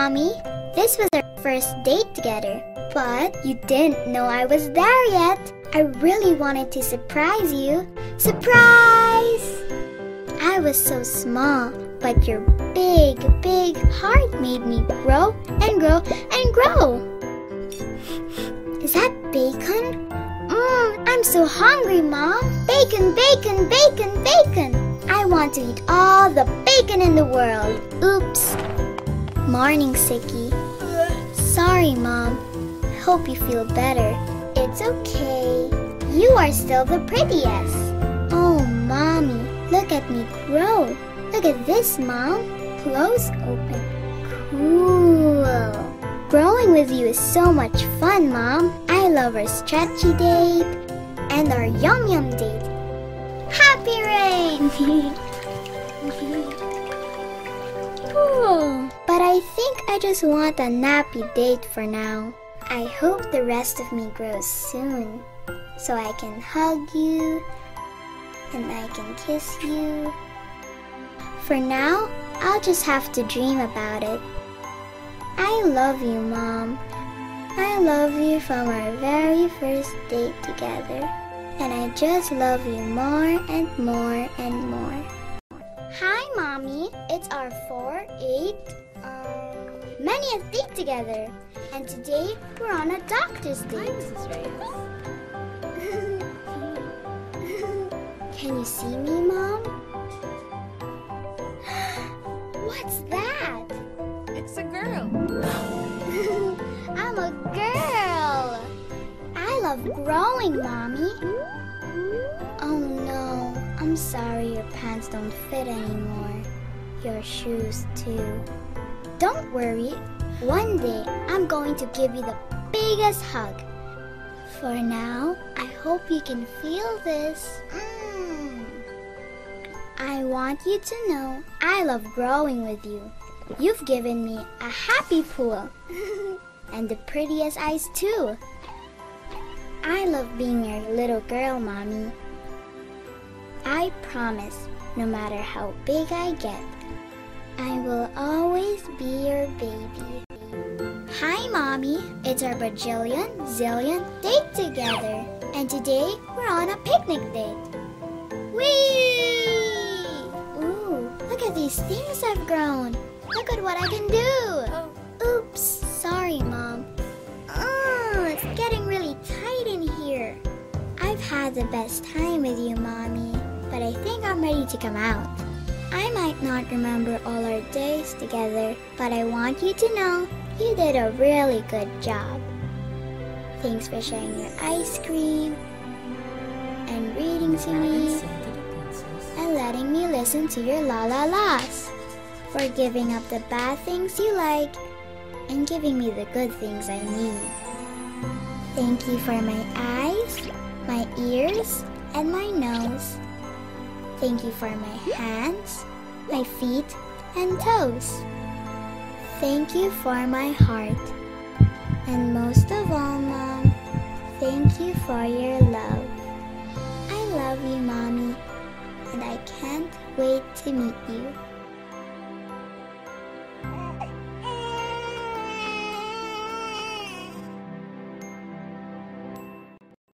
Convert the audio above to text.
Mommy. This was our first date together, but you didn't know I was there yet. I really wanted to surprise you. Surprise! I was so small, but your big, big heart made me grow and grow and grow. Is that bacon? Mmm, I'm so hungry, Mom. Bacon, bacon, bacon, bacon. I want to eat all the bacon in the world. Oops. Morning, Sicky. Sorry, Mom. Hope you feel better. It's okay. You are still the prettiest. Oh, Mommy, look at me grow. Look at this, Mom. Close open. Cool. Growing with you is so much fun, Mom. I love our stretchy date and our yum yum date. Happy Rain! But I think I just want a nappy date for now. I hope the rest of me grows soon so I can hug you and I can kiss you. For now, I'll just have to dream about it. I love you, Mom. I love you from our very first date together. And I just love you more and more and more. Hi, Mommy. It's our 4 8 um, a date together. And today we're on a doctor's date. Can you see me, Mom? What's that? It's a girl. I'm a girl. I love growing, Mommy. Oh no, I'm sorry your pants don't fit anymore. Your shoes too. Don't worry. One day I'm going to give you the biggest hug. For now, I hope you can feel this. Mm. I want you to know I love growing with you. You've given me a happy pool and the prettiest eyes, too. I love being your little girl, Mommy. I promise, no matter how big I get, I will always be your baby. Hi, Mommy. It's our bajillion, zillion date together. And today we're on a picnic date. Whee! Ooh, look at these things I've grown. Look at what I can do. Oops, sorry, Mom. Oh, it's getting really tight in here. I've had the best time with you, Mommy, but I think I'm ready to come out. I might not remember all our days together, but I want you to know you did a really good job. Thanks for sharing your ice cream and reading to me and letting me listen to your la la las. For giving up the bad things you like and giving me the good things I need. Thank you for my eyes, my ears, and my nose. Thank you for my hands, my feet, and toes. Thank you for my heart. And most of all, Mom, thank you for your love. I love you, Mommy, and I can't wait to meet you.